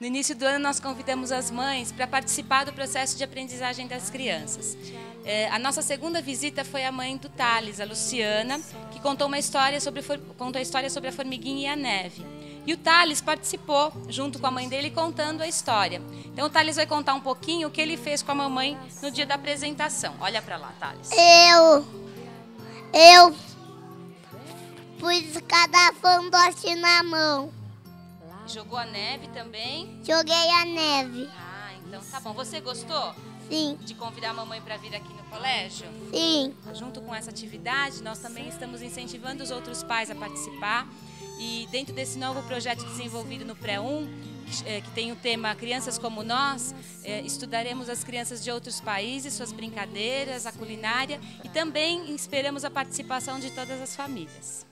No início do ano, nós convidamos as mães para participar do processo de aprendizagem das crianças. É, a nossa segunda visita foi a mãe do Thales, a Luciana, que contou uma história sobre, contou a história sobre a formiguinha e a neve. E o Thales participou, junto com a mãe dele, contando a história. Então o Thales vai contar um pouquinho o que ele fez com a mamãe no dia da apresentação. Olha para lá, Thales. Eu. Eu. Pus cada fantoche na mão. Jogou a neve também? Joguei a neve. Ah, então tá bom. Você gostou? Sim. De convidar a mamãe para vir aqui no colégio? Sim. Junto com essa atividade, nós também estamos incentivando os outros pais a participar. E dentro desse novo projeto desenvolvido no Pré-1, que, que tem o tema Crianças como Nós, é, estudaremos as crianças de outros países, suas brincadeiras, a culinária e também esperamos a participação de todas as famílias.